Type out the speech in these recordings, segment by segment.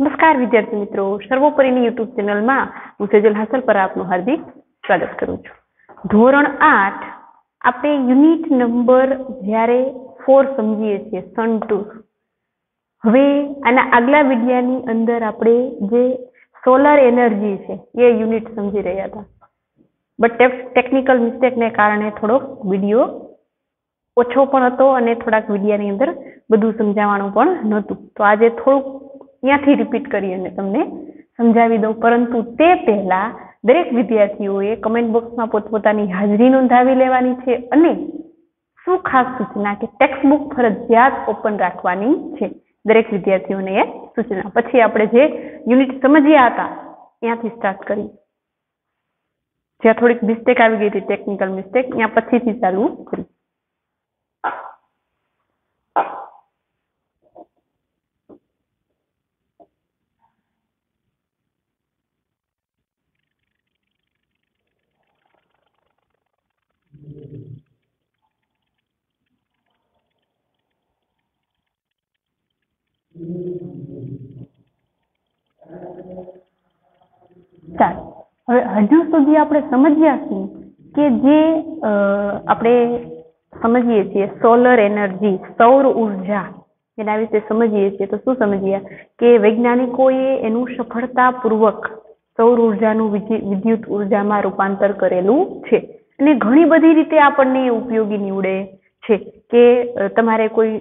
નમસ્કાર વિદ્યાર્થી મિત્રો. સર્વોપરીની યુટ્યુબ ચેનલમાં હું સેજલ હાસલ પર આપનું હાર્દિક સ્વાગત કરું છું. ધોરણ આઠ આપણે યુનિટ નંબર જ્યારે ફોર સમજીએ છીએ સન ટુ હવે આના આગલા વિડિયાની અંદર આપણે જે સોલર એનર્જી છે, એ યુનિટ સમજી રહ્યા હતા. બટ ટેકનિકલ મિસ્ટેકને કારણે થોડોક વીડિયો ઓછો પણ હતો અને થોડાક વિડીયાની અંદર બધું સમજાવવાનું પણ નહોતું. તો આજે થોડુંક ત્યાંથી રિપીટ કરી અને તમને સમજાવી દઉં. પરંતુ તે પહેલા દરેક વિદ્યાર્થીઓએ કમેન્ટ બોક્સમાં પોતપોતાની હાજરી નોંધાવી લેવાની છે અને શું ખાસ સૂચના કે ટેક્સ્ટ બુક ફરજિયાત ઓપન રાખવાની છે? દરેક વિદ્યાર્થીઓને એ સૂચના. પછી આપણે જે યુનિટ સમજ્યા હતા, ત્યાંથી સ્ટાર્ટ કરી. જ્યાં થોડીક મિસ્ટેક આવી ગઈ હતી ટેકનિકલ મિસ્ટેક ત્યાં પછીથી ચાલુ કરી ચાલો. હવે હજુ સુધી આપણે સમજ્યા છીએ કે જે આપણે સમજીએ છીએ સોલર એનર્જી સૌર ઊર્જા, એના વિશે સમજીએ છીએ તો શું સમજીએ? કે વૈજ્ઞાનિકોએ એનું સફળતાપૂર્વક સૌર ઉર્જાનું વિદ્યુત ઉર્જામાં રૂપાંતર કરેલું છે. અને ઘણી બધી રીતે આપણને ઉપયોગી નીવડે છે. કે તમારે કોઈ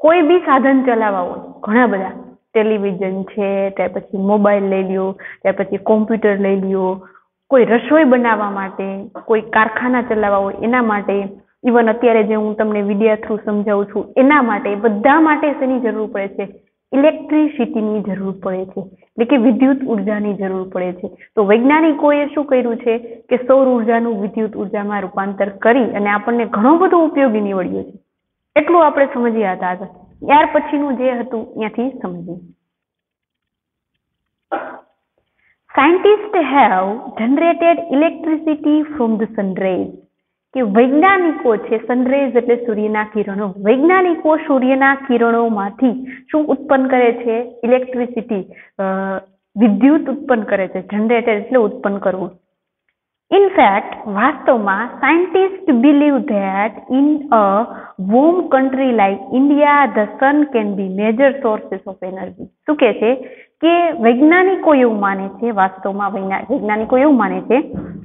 કોઈ બી સાધન ચલાવવા હોય ઘણા બધા. ટેલિવિઝન છે, ત્યાર પછી મોબાઈલ લઈ લ્યો, ત્યાર પછી કોમ્પ્યુટર લઈ લ્યો, કોઈ રસોઈ બનાવવા માટે, કોઈ કારખાના ચલાવવા હોય, એના માટે. ઇવન અત્યારે જે હું તમને વિડિયા થ્રુ સમજાવું છું, એના માટે, બધા માટે શેની જરૂર પડે છે? ઇલેક્ટ્રિસિટીની જરૂર પડે છે. એટલે કે વિદ્યુત ઉર્જાની જરૂર પડે છે. તો વૈજ્ઞાનિકોએ શું કર્યું છે કે સૌર ઉર્જાનું વિદ્યુત ઉર્જામાં રૂપાંતર કરી અને આપણને ઘણો બધો ઉપયોગી નીવડ્યો છે. એટલું આપણે સમજ્યા હતા આગળ ત્યાર પછીનું જે હતું ત્યાંથી સમજીએ. Scientists have generated electricity from the sun rays. કે વૈજ્ઞાનિકો છે સનરેઝ એટલે સૂર્યના કિરણો. વૈજ્ઞાનિકો સૂર્યના કિરણોમાંથી શું ઉત્પન્ન કરે છે? ઇલેક્ટ્રિસિટી વિદ્યુત ઉત્પન્ન કરે છે જનરેટર એટલે ઉત્પન્ન કરવું. ઇનફેક્ટ વાસ્તવમાં scientist believe that in a warm country like India the sun can be major sources of energy શું કે છે? કે વૈજ્ઞાનિકો એવું માને છે, વાસ્તવમાં વૈજ્ઞાનિકો એવું માને છે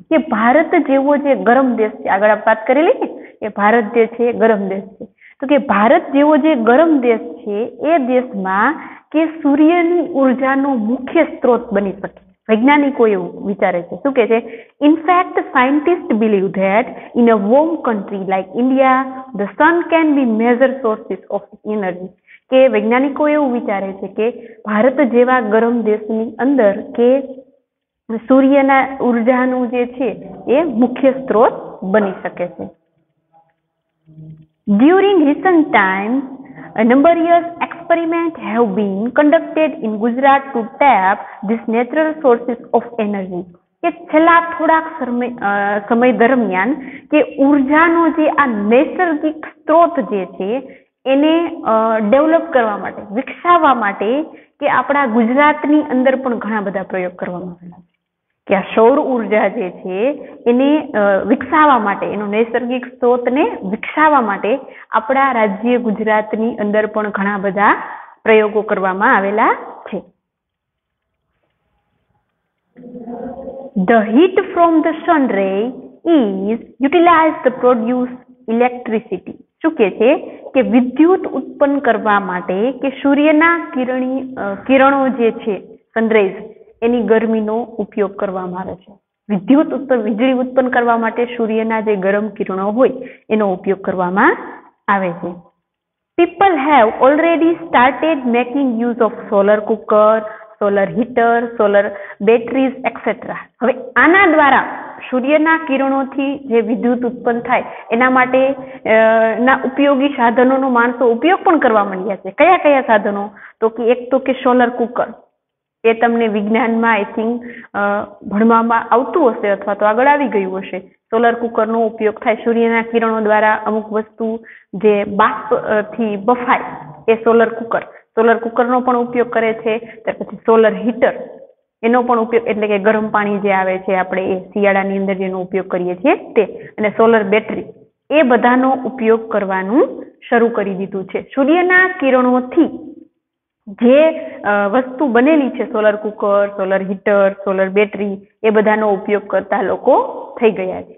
કે ભારત જેવો જે ગરમ દેશ છે, આગળ આપણે વાત કરેલી ને કે ભારત જે છે ગરમ દેશ છે. તો કે ભારત જેવો જે ગરમ દેશ છે, એ દેશમાં કે સૂર્યની ઉર્જાનો મુખ્ય સ્ત્રોત બની શકે. વૈજ્ઞાનિકો એવું વિચારે છે. શું કે છે? In fact scientist believe that in a warm country like India the sun can be major sources of energy કે વૈજ્ઞાનિકો એવું વિચારે છે કે ભારત જેવા ગરમ દેશની અંદર કે સૂર્યના ઉર્જાનું જે છે એ મુખ્ય સ્ત્રોત બની શકે છે During recent times, a numberous experiments have been conducted in Gujarat to tap these natural sources of energy. કે છેલ્લા થોડાક સમય દરમિયાન કે ઉર્જાનો જે આ નૈસર્ગિક સ્ત્રોત જે છે એને ડેવલપ કરવા માટે, વિકસાવવા માટે કે આપણા ગુજરાતની અંદર પણ ઘણા બધા પ્રયોગ કરવામાં આવેલા છે કે આ સૌર ઊર્જા જે છે, એને વિકસાવવા માટે, એનો નૈસર્ગિક સ્ત્રોતને વિકસાવવા માટે આપણા રાજ્ય ગુજરાતની અંદર પણ ઘણા બધા પ્રયોગો કરવામાં આવેલા છે The heat from the sun ray is utilized to produce electricity. શું છે? કે વિદ્યુત ઉત્પન્ન કરવા માટે કે સૂર્યના કિરણી કિરણો જે છે સનરેઝ એની ગરમીનો ઉપયોગ કરવામાં આવે છે. વિદ્યુત ઉત્પન્ન વીજળી ઉત્પન્ન કરવા માટે સૂર્યના જે ગરમ કિરણો હોય, એનો ઉપયોગ કરવામાં આવે છે. People have already started making use of solar cooker solar heater solar batteries etcetera હવે આના દ્વારા સૂર્યના કિરણોથી જે વિદ્યુત ઉત્પન્ન થાય, એના માટે ના ઉપયોગી સાધનોનો માણસો ઉપયોગ પણ કરવા માંડ્યા છે. કયા કયા સાધનો? તો કે એક તો કે સોલર કુકર એ તમને વિજ્ઞાનમાં આઈ થિંક ભણવામાં આવતું હશે અથવા તો આગળ આવી ગયું હશે. સોલર કુકરનો ઉપયોગ થાય સૂર્યના કિરણો દ્વારા અમુક વસ્તુ જે બાષ્પથી બફાય એ સોલર કુકર સોલર કુકરનો પણ ઉપયોગ કરે છે, ત્યાર પછી સોલર હીટર એનો પણ ઉપયોગ, એટલે કે ગરમ પાણી જે આવે છે, આપણે એ શિયાળાની અંદર જેનો ઉપયોગ કરીએ છીએ તે. અને સોલર બેટરી એ બધાનો ઉપયોગ કરવાનું શરૂ કરી દીધું છે. સૂર્યના કિરણોથી જે વસ્તુ બનેલી છે solar cooker solar heater solar battery એ બધાનો ઉપયોગ કરતા લોકો થઈ ગયા છે.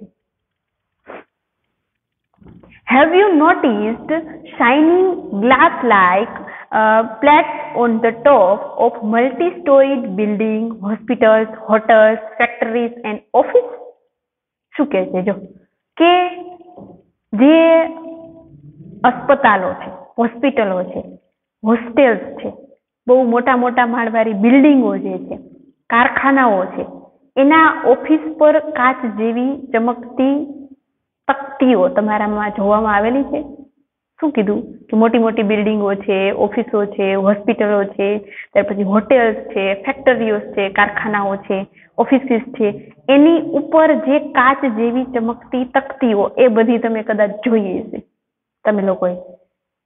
Have you noticed shining glass-like uh, plates on the top of multi-storied building, hospitals, hotels, factories and office? શું કહે છે જો કે જે અસ્પતાલો છે હોસ્પિટલો છે હોસ્ટેલ્સ છે બહુ મોટા મોટા માળવાળી બિલ્ડિંગો જે છે કારખાનાઓ છે એના ઓફિસ પર કાચ જેવી ચમકતી તકતીઓ તમારામાં જોવામાં આવેલી છે? શું કીધું? કે મોટી મોટી બિલ્ડિંગો છે, ઓફિસો છે, હોસ્પિટલો છે, ત્યાર પછી હોટેલ્સ છે, ફેક્ટરીઓ છે, કારખાનાઓ છે, ઓફિસીસ છે. એની ઉપર જે કાચ જેવી ચમકતી તકતીઓ, એ બધી તમે કદાચ જોઈએ હશે. તમે લોકોએ.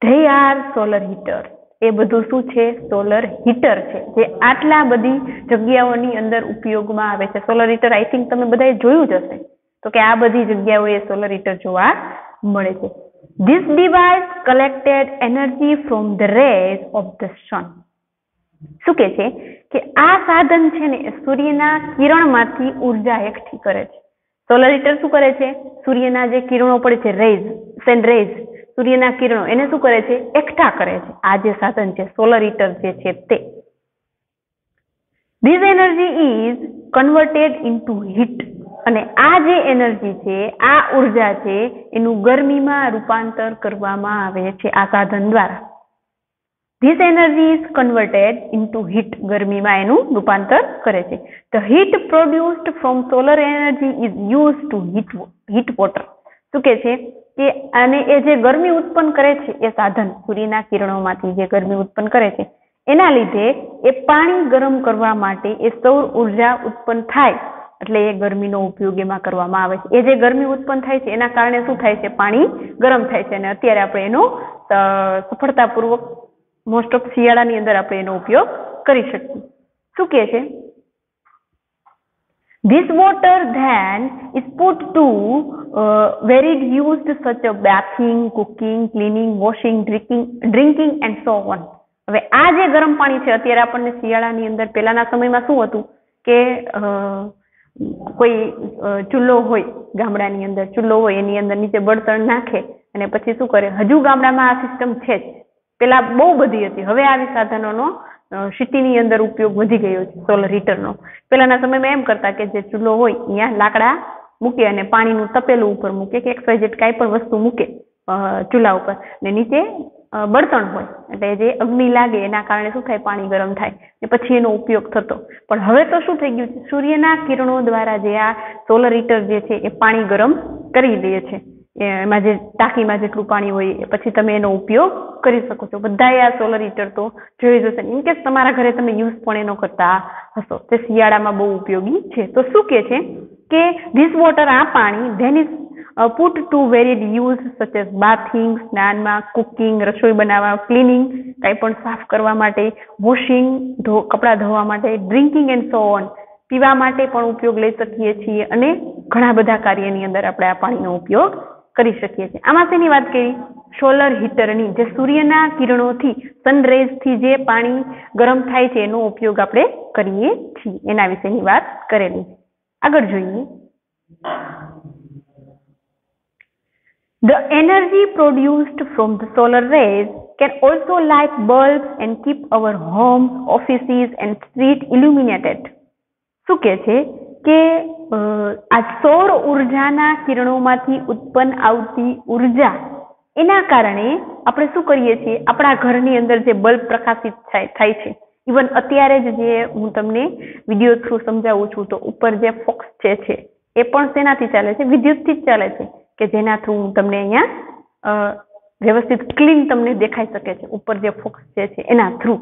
They are solar heater. એ બધું શું છે? સોલર હીટર છે. જે આટલા બધી જગ્યાઓની અંદર ઉપયોગમાં આવે છે. સોલર હીટર આઈ થિંક તમે બધાએ જોયું જ હશે. તો કે આ બધી જગ્યાઓએ સોલર હીટર જોવા મળે છે. This device collected energy from the rays of the sun શું કે છે? કે આ સાધન છે ને સૂર્યના કિરણમાંથી ઊર્જા એકઠી કરે છે. સોલર હીટર શું કરે છે? સૂર્યના જે કિરણો પડે છે રેઝ સેન રેઝ સૂર્યના કિરણો, એને શું કરે છે? એકઠા કરે છે. આ જે સાધન છે સોલર હીટર જે છે તે. This energy is converted into heat અને આ જે એનર્જી છે, આ ઊર્જા છે, એનું ગરમીમાં રૂપાંતર કરવામાં આવે છે આ સાધન દ્વારા. This energy is converted into heat ગરમીમાં એનું રૂપાંતર કરે છે. The heat produced from solar energy is use to heat heat water શું કે છે? કે અને એ જે ગરમી ઉત્પન્ન કરે છે, એ સાધન, સૂર્યના કિરણોમાંથી જે ગરમી ઉત્પન્ન કરે છે, એના લીધે એ પાણી ગરમ કરવા માટે એ સૌર ઊર્જા ઉત્પન્ન થાય. એટલે એ ગરમીનો ઉપયોગ એમાં કરવામાં આવે છે. એ જે ગરમી ઉત્પન્ન થાય છે એના કારણે શું થાય છે? પાણી ગરમ થાય છે અને અત્યારે આપણે એનો સફળતાપૂર્વક મોસ્ટ ઓફ શિયાળાની અંદર આપણે એનો ઉપયોગ કરી શકીએ. શું કહે છે? This water then is put to uh, varied used such બેથિંગ bathing, cooking, cleaning, washing, drinking, drinking and. હવે આ જે ગરમ પાણી છે અત્યારે આપણને શિયાળાની અંદર પહેલાના સમયમાં શું હતું? કે કોઈ ચૂલ્લો હોય ગામડાની અંદર ચૂલ્લો હોય એની અંદર નીચે બળતણ નાખે અને પછી શું કરે? હજુ ગામડામાં આ સિસ્ટમ છે જ. પેલા બહુ બધી હતી. હવે આવી સાધનોનો સિટીની અંદર ઉપયોગ વધી ગયો છે સોલર હીટરનો પહેલાના સમયમાં એમ કરતા કે જે ચૂલ્લો હોય ત્યાં લાકડા મૂકે અને પાણીનું તપેલું ઉપર મૂકે કે એક્સવાઇઝેડ કાંઈ પણ વસ્તુ મૂકે ચૂલા ઉપર. ને નીચે બળતણ હોય. એટલે જે અગ્નિ લાગે એના કારણે શું થાય? પાણી ગરમ થાય ને પછી એનો ઉપયોગ થતો. પણ હવે તો શું થઈ ગયું? સૂર્યના કિરણો દ્વારા જે આ સોલર હીટર જે છે એ પાણી ગરમ કરી દે છે. એમાં જે ટાંકીમાં જેટલું પાણી હોય એ પછી તમે એનો ઉપયોગ કરી શકો છો. બધાએ આ સોલર હીટર તો જોઈ જશે. ઇન કેસ તમારા ઘરે તમે યુઝ પણ એનો કરતા હશો, તે શિયાળામાં બહુ ઉપયોગી છે. તો શું કે છે? કે ધીસ વોટર આ પાણી then is put to varied use such as bathing સ્નાનમાં cooking, રસોઈ બનાવવા, cleaning, કાંઈ પણ સાફ કરવા માટે ધો, કપડાં ધોવા માટે ડ્રિંકિંગ એન્ડ સો ઓન પીવા માટે પણ ઉપયોગ લઈ શકીએ છીએ અને ઘણા બધા કાર્યની અંદર આપણે આ પાણીનો ઉપયોગ કરી શકીએ છીએ. આમાં શેની વાત કરી? સોલર હીટરની જે સૂર્યના કિરણોથી સનરેઝથી જે પાણી ગરમ થાય છે, એનો ઉપયોગ આપણે કરીએ છીએ. એના વિશેની વાત કરેલી. આગળ જોઈએ. The energy produced from the solar rays can also light bulbs and keep our homes, offices and street illuminated. શું કે છે? કે આ સૌર ઉર્જાના કિરણોમાંથી ઉત્પન્ન આવતી ઊર્જા એના કારણે આપણે શું કરીએ છીએ? આપણા ઘરની અંદર જે બલ્બ પ્રકાશિત થાય થાય છે. ઇવન અત્યારે જ જે હું તમને વીડિયો થ્રુ સમજાવું છું તો ઉપર જે ફોક્સ છે એ પણ શેનાથી ચાલે છે? વિદ્યુતથી જ ચાલે છે. કે જેના થ્રુ હું તમને અહીંયા વ્યવસ્થિત ક્લીન તમને દેખાઈ શકે છે. ઉપર જે ફોક્સ જે છે એના થ્રુ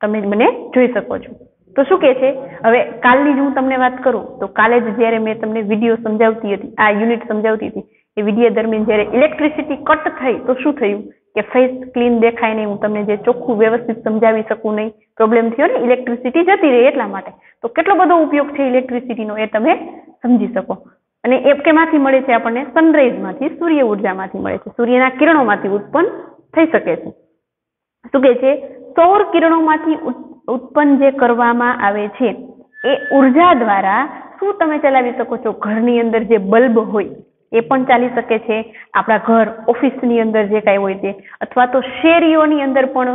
તમે મને જોઈ શકો છો. તો શું કે છે? હવે કાલની જ હું તમને વાત કરું, તો કાલે જ જ્યારે મેં તમને વીડિયો સમજાવતી હતી, આ યુનિટ સમજાવતી હતી, એ વીડિયો દરમિયાન જ્યારે ઇલેક્ટ્રિસિટી કટ થઈ, તો શું થયું? કે ફેસ ક્લીન દેખાય નહીં, હું તમને જે ચોખ્ખું વ્યવસ્થિત સમજાવી શકું નહીં. પ્રોબ્લેમ થયો ને, ઇલેક્ટ્રિસિટી જતી રહી એટલા માટે. તો કેટલો બધો ઉપયોગ છે ઇલેક્ટ્રિસિટીનો એ તમે સમજી શકો. અને એ કેમાંથી મળે છે આપણને? સનરાઈઝમાંથી સૂર્ય ઉર્જામાંથી મળે છે. સૂર્યના કિરણોમાંથી ઉત્પન્ન થઈ શકે છે. શું કહે છે? સૌર કિરણોમાંથી ઉત્પન્ન જે કરવામાં આવે છે, એ ઊર્જા દ્વારા શું તમે ચલાવી શકો છો? ઘરની અંદર જે બલ્બ હોય, એ પણ ચાલી શકે છે. આપણા ઘર, ઓફિસની અંદર જે કાંઈ હોય તે, અથવા તો શેરીઓની અંદર પણ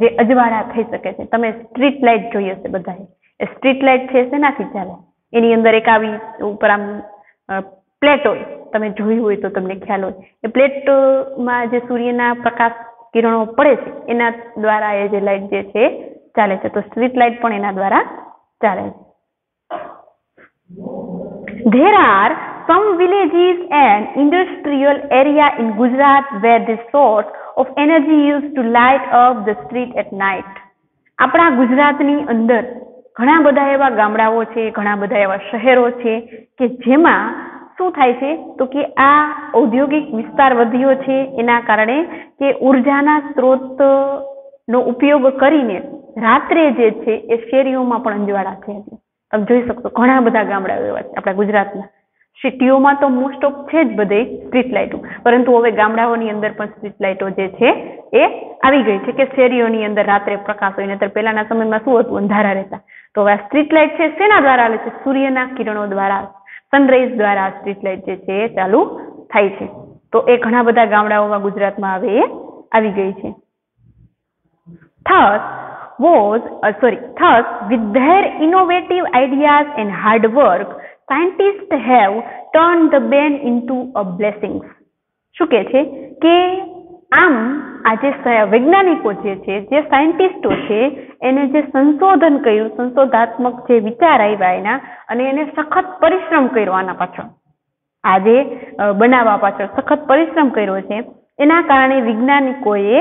જે અજવાળા થઈ શકે છે. તમે સ્ટ્રીટ લાઇટ જોઈ હશે બધાએ. સ્ટ્રીટ લાઇટ છે, શેનાથી ચાલે? એની અંદર એક આવી ઉપર આમ પ્લેટ હોય. તમે જોયું હોય તો તમને ખ્યાલ હોય. એ પ્લેટમાં જે સૂર્યના પ્રકાશ કિરણો પડે છે, એના દ્વારા એ જે લાઇટ જે છે ચાલે છે. તો સ્ટ્રીટ લાઇટ પણ એના દ્વારા ચાલે છે. There are some villages and industrial area in Gujarat where the source of energy used to light up the street at night. આપણા ગુજરાતની અંદર ઘણા બધા એવા ગામડાઓ છે, ઘણા બધા એવા શહેરો છે કે જેમાં શું થાય છે તો કે આ ઔદ્યોગિક વિસ્તાર વધ્યો છે એના કારણે કે ઉર્જાના સ્ત્રોતનો ઉપયોગ કરીને રાત્રે જે છે એ શેરીઓમાં પણ અંજવાળા છે. તમે જોઈ શકશો ઘણા બધા ગામડાઓ એવા છે, આપણા ગુજરાતના. સિટીઓમાં તો મોસ્ટ ઓફ છે જ બધે સ્ટ્રીટ લાઇટો પરંતુ હવે ગામડાઓની અંદર પણ સ્ટ્રીટ લાઇટો જે છે એ આવી ગઈ છે કે શેરીઓની અંદર રાત્રે પ્રકાશ હોય નહીતર પહેલાના સમયમાં શું હતું? અંધારા રહેતા. તો હવે આ સ્ટ્રીટ લાઇટ છે શેના દ્વારા આવે છે? સૂર્યના કિરણો દ્વારા. સનરાઈઝ દ્વારા સ્ટ્રીટ લાઇટ જે છે એ ચાલુ થાય છે. તો એ ઘણા બધા ગામડાઓમાં ગુજરાતમાં હવે એ આવી ગઈ છે. Thus was sorry sorry with their innovative ideas and hard work have turn the bane into a blessings શું કે છે? કે આમ આજે વૈજ્ઞાનિકો જે છે, જે સાયન્ટિસ્ટો છે, એને જે સંશોધન કર્યું, સંશોધાત્મક જે વિચાર આવ્યા એના, અને એને સખત પરિશ્રમ કર્યો આના પાછળ. આજે બનાવવા પાછળ સખત પરિશ્રમ કર્યો છે. એના કારણે વૈજ્ઞાનિકોએ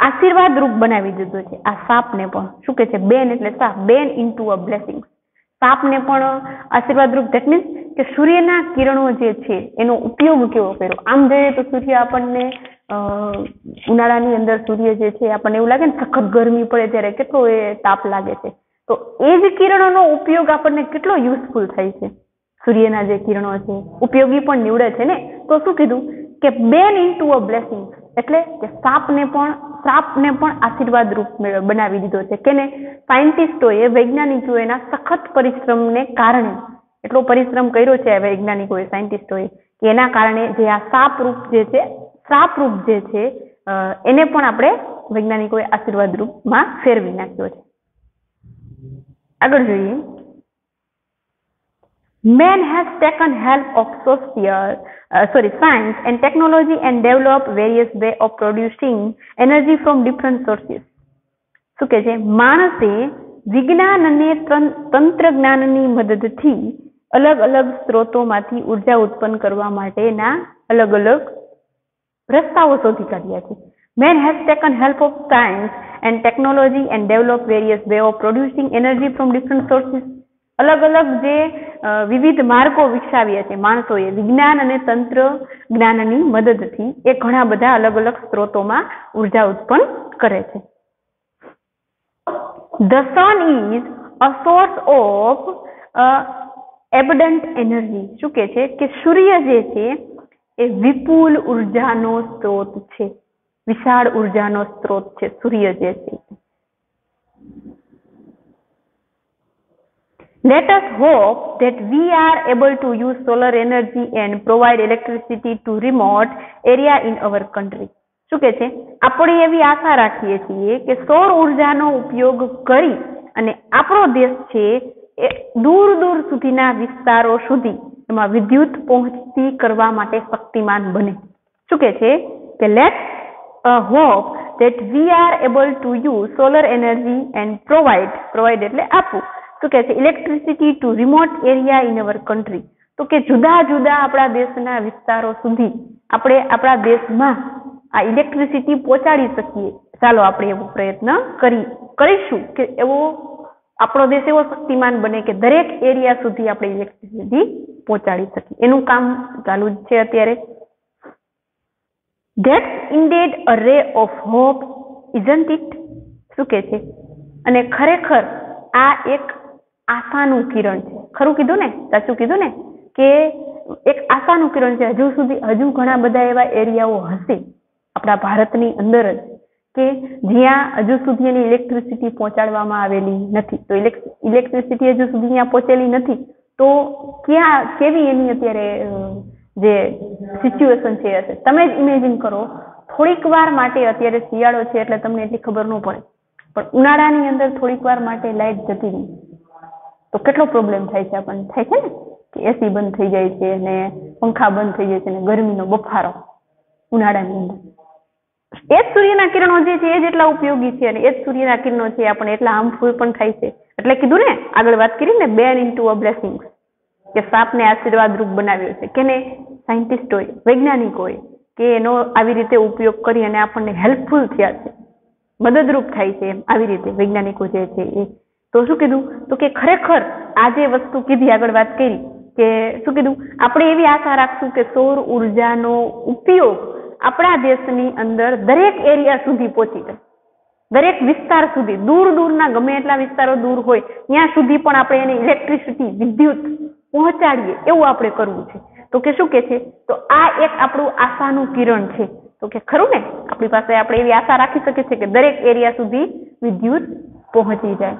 આશીર્વાદ રૂપ બનાવી દીધો છે. આ સાપને પણ. શું કે છે? બેન એટલે સાપ. બેન ઇન્ટુ અ બ્લેસિંગ સાપને પણ આશીર્વાદરૂપ. દેટ મીન્સ કે સૂર્યના કિરણો જે છે, એનો ઉપયોગ કેવો કર્યો? આમ જોઈએ તો સૂર્ય આપણને ઉનાળાની અંદર સૂર્ય જે છે, આપણને એવું લાગે ને સખત ગરમી પડે ત્યારે કેટલો એ તાપ લાગે છે. તો એ જ કિરણોનો ઉપયોગ આપણને કેટલો યુઝફુલ થાય છે? સૂર્યના જે કિરણો છે, ઉપયોગી પણ નીવડે છે ને? તો શું કીધું? કે બેન ઇન્ટુ અ બ્લેસિંગ એટલે કે સાપને પણ સાપને પણ આશીર્વાદ રૂપ બનાવી દીધો છે. કેને, સાયન્ટિસ્ટોએ વૈજ્ઞાનિકોએ એના સખત પરિશ્રમને કારણે, એટલો પરિશ્રમ કર્યો છે વૈજ્ઞાનિકોએ, સાયન્ટિસ્ટોએ, કે એના કારણે જે આ સાપ રૂપ જે છે સાપ રૂપ જે છે એને પણ આપણે વૈજ્ઞાનિકોએ આશીર્વાદ રૂપમાં ફેરવી નાખ્યો છે. આગળ જોઈએ. Man has taken help of social, uh, sorry, science and technology and developed various way of producing energy from different sources. શું કે છે માણસે વિજ્ઞાન અને તંત્ર જ્ઞાનની મદદથી અલગ અલગ સ્ત્રોતોમાંથી ઉર્જા ઉત્પન્ન કરવા માટેના અલગ અલગ રસ્તાઓ શોધી કાઢ્યા છે Man has taken help of science and technology and developed various way of producing energy from different sources. અલગ અલગ જે વિવિધ માર્ગો વિકસાવ્યા છે માણસોએ વિજ્ઞાન અને તંત્ર જ્ઞાનની મદદથી એ ઘણા બધા અલગ અલગ સ્ત્રોતોમાં ઊર્જા ઉત્પન્ન કરે છે. The sun is a source of abundant energy શું કે છે? કે સૂર્ય જે છે, એ વિપુલ ઉર્જાનો સ્ત્રોત છે. વિશાળ ઉર્જાનો સ્ત્રોત છે સૂર્ય જે છે. Let us hope that we are able to use solar energy and provide electricity to remote area in our country. શું કે છે આપણે એવી આશા રાખીએ છીએ કે સૌર ઉર્જાનો ઉપયોગ કરી અને આપણો દેશ છે એ દૂર દૂર સુધીના વિસ્તારો સુધી એમાં વિદ્યુત પહોંચતી કરવા માટે શક્તિમાન બને શું કે છે કે let hope that we are able to use solar energy and provide provide એટલે આપવું શું કે છે electricity to remote area in our country તો કે જુદા જુદા આપણા દેશના વિસ્તારો સુધી આપણે આપણા દેશમાં આ ઇલેક્ટ્રિસિટી પહોંચાડી શકીએ. ચાલો આપણે એવો પ્રયત્ન કરી, કરીશું કે એવો આપણો દેશ એવો શક્તિમાન બને કે દરેક એરિયા સુધી આપણે ઇલેક્ટ્રિસિટી પહોંચાડી શકીએ. એનું કામ ચાલુ જ છે અત્યારે. ધેટ્સ ઇન્ડેડ અ રે ઓફ હોપ ઇઝન્ટ ઇટ શું કે છે? અને ખરેખર આ એક આશાનું કિરણ છે. ખરું કીધું ને? સાચું કીધું ને? કે એક આશાનું કિરણ છે. હજુ સુધી હજુ ઘણા બધા એવા એરિયાઓ હશે આપણા ભારતની અંદર જ કે જ્યાં હજુ સુધી એની ઇલેક્ટ્રિસિટી પહોંચાડવામાં આવેલી નથી. તો ઇલેક્ટ્રિસિટી હજુ સુધી ત્યાં પહોંચેલી નથી. તો ક્યાં, કેવી એની અત્યારે જે સિચ્યુએશન છે હશે? તમે જ ઇમેજિન કરો. થોડીક વાર માટે અત્યારે શિયાળો છે એટલે તમને એટલી ખબર ન પડે. પણ ઉનાળાની અંદર થોડીક વાર માટે લાઇટ જતી રહી. તો કેટલો પ્રોબ્લેમ થાય છે આપણને? થાય છે ને? કે એસી બંધ થઈ જાય છે ને પંખા બંધ થઈ જાય છે ને ગરમીનો બફારો ઉનાળાની અંદર. એ જ સૂર્યના કિરણો જે છે એ જ એટલા ઉપયોગી છે અને એ જ સૂર્યના કિરણો છે આપણને એટલા હાર્મફુલ પણ થાય છે. એટલે કીધું ને, આગળ વાત કરી ને બેન ઇન્ટુ અ બ્લેસિંગ કે સાપને આશીર્વાદ રૂપ બનાવ્યો છે. કેને? સાયન્ટિસ્ટોએ વૈજ્ઞાનિકોએ કે એનો આવી રીતે ઉપયોગ કરી અને આપણને હેલ્પફુલ થયા છે. મદદરૂપ થાય છે એમ. આવી રીતે વૈજ્ઞાનિકો જે છે એ તો શું કીધું? તો કે ખરેખર આ જે વસ્તુ કીધી આગળ વાત કરી કે શું કીધું? આપણે એવી આશા રાખશું કે સૌર ઉર્જાનો ઉપયોગ આપણા દેશની અંદર દરેક એરિયા સુધી પહોંચી જાય. દરેક વિસ્તાર સુધી. દૂર દૂરના, ગમે એટલા વિસ્તારો દૂર હોય, ત્યાં સુધી પણ આપણે એને ઇલેક્ટ્રિસિટી વિદ્યુત પહોંચાડીએ એવું આપણે કરવું છે. તો કે શું કે છે? તો આ એક આપણું આશાનું કિરણ છે. તો કે ખરું ને? આપણી પાસે આપણે એવી આશા રાખી શકીએ છીએ કે દરેક એરિયા સુધી વિદ્યુત પહોંચી જાય.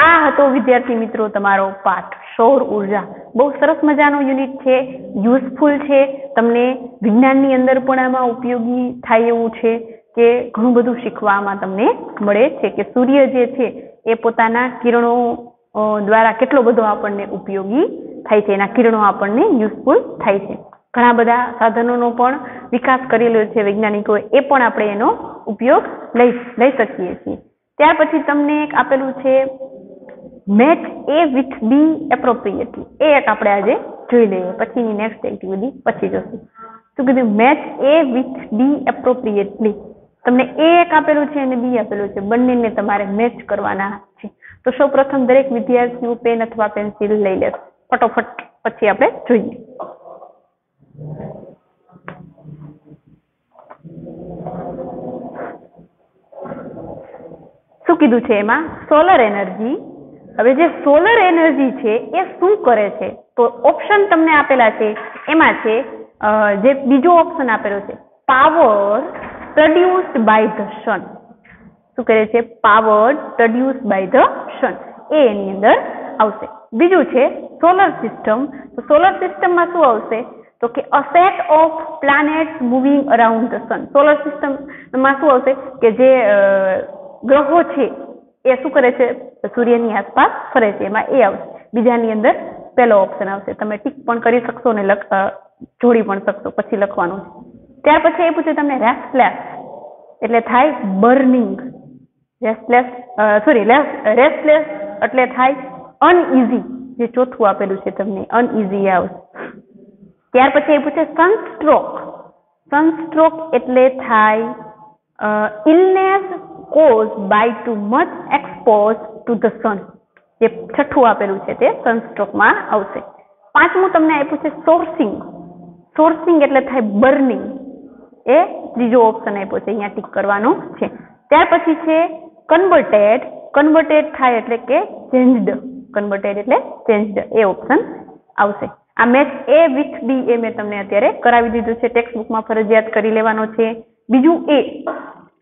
આ હતો, વિદ્યાર્થી મિત્રો, તમારો પાઠ. સૌર ઊર્જા. બહુ સરસ મજાનો યુનિટ છે યુઝફુલ છે. તમને વિજ્ઞાનની અંદર પણ આમાં ઉપયોગી થાય એવું છે કે ઘણું બધું શીખવામાં તમને મળે છે કે સૂર્ય જે છે, એ પોતાના કિરણો દ્વારા કેટલો બધો આપણને ઉપયોગી થાય છે. એના કિરણો આપણને યુઝફુલ થાય છે. ઘણા બધા સાધનોનો પણ વિકાસ કરેલો છે વૈજ્ઞાનિકોએ, એ પણ આપણે એનો ઉપયોગ લઈ લઈ શકીએ છીએ. ત્યાર પછી તમને એક આપેલું છે match A with B appropriately એ એક આપણે આજે જોઈ લઈએ. પછીની નેક્સ્ટ એક્ટિવિટી પછી જોશું. શું કીધું? Match A with B appropriately તમને એ એક આપેલું છે અને બી આપેલું છે. બંનેને તમારે મેચ કરવાના છે. તો સૌ પ્રથમ દરેક વિદ્યાર્થીઓ પેન અથવા પેન્સિલ લઈ લેશે. ફટોફટ પછી આપણે જોઈએ. શું કીધું છે એમાં? સોલર એનર્જી હવે જે સોલર એનર્જી છે, એ શું કરે છે? તો ઓપ્શન તમને આપેલા છે, એમાં છે જે બીજો ઓપ્શન આપેલો છે power produced by the sun શું કરે છે? Power produce by the sun એ એની અંદર આવશે. બીજું છે સોલર સિસ્ટમ તો સોલર સિસ્ટમમાં શું આવશે? તો કે a set of planets moving around the sun solar સિસ્ટમમાં શું આવશે? કે જે ગ્રહો છે એ શું કરે છે? સૂર્યની આસપાસ ફરે છે. એમાં એ આવશે. બીજાની અંદર પહેલો ઓપ્શન આવશે. તમે ટીક પણ કરી શકશો ને લખ જોડી પણ શકશો. પછી લખવાનું. ત્યાર પછી એ પૂછે તમને રેસ્ટલેસ એટલે થાય બર્નિંગ રેસ્ટલેસ સોરી રેસ્ટલેસ એટલે થાય અનઇઝી જે ચોથું આપેલું છે તમને અનઇઝી આવશે. ત્યાર પછી એ પૂછે સનસ્ટ્રોક સનસ્ટ્રોક એટલે થાય illness cause by too much expose to the sun જે છઠ્ઠું આપેલું છે તે સનસ્ટ્રોકમાં આવશે. પાંચમું તમને આપ્યું છે સોર્સિંગ સોર્સિંગ એટલે થાય બર્નિંગ એ ત્રીજો ઓપ્શન આપ્યો છે, અહીંયા ટીક કરવાનો છે. ત્યાર પછી છે કન્વર્ટેડ કન્વર્ટેડ થાય એટલે કે ચેન્જડ કન્વર્ટેડ એટલે ચેન્જડ એ ઓપ્શન આવશે. આ મેચ એ વિથ બી એ મેં તમને અત્યારે કરાવી દીધું છે. ટેક્સ્ટ બુકમાં ફરજિયાત કરી લેવાનો છે. બીજું એ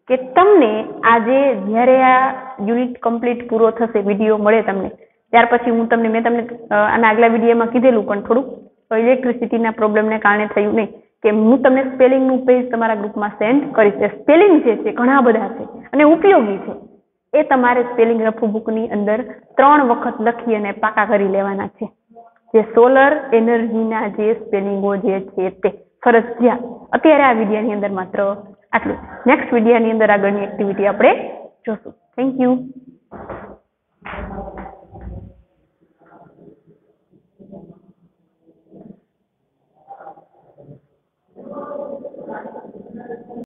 કે તમને આજે જ્યારે આ યુનિટ કમ્પ્લીટ પૂરો થશે વીડિયો મળે તમને, ત્યાર પછી હું તમને, મેં તમને આના આગલા વિડીયોમાં કીધેલું પણ થોડુંક ઇલેક્ટ્રિસિટીના પ્રોબ્લેમને કારણે થયું નહીં. કે હું તમને સ્પેલિંગનું પેજ તમારા ગ્રુપમાં સેન્ડ કરીશ. સ્પેલિંગ જે છે, ઘણા બધા છે અને ઉપયોગી છે. એ તમારે સ્પેલિંગ રફુ બુકની અંદર ત્રણ વખત લખી અને પાકા કરી લેવાના છે. જે સોલર એનર્જીના જે સ્પેલિંગો જે છે તે. ફરજિયાત. અત્યારે આ વિડીયોની અંદર માત્ર આટલું નેક્સ્ટ વિડીયાની અંદર આગળની એક્ટિવિટી આપણે જોશું. Thank you